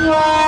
Yeah.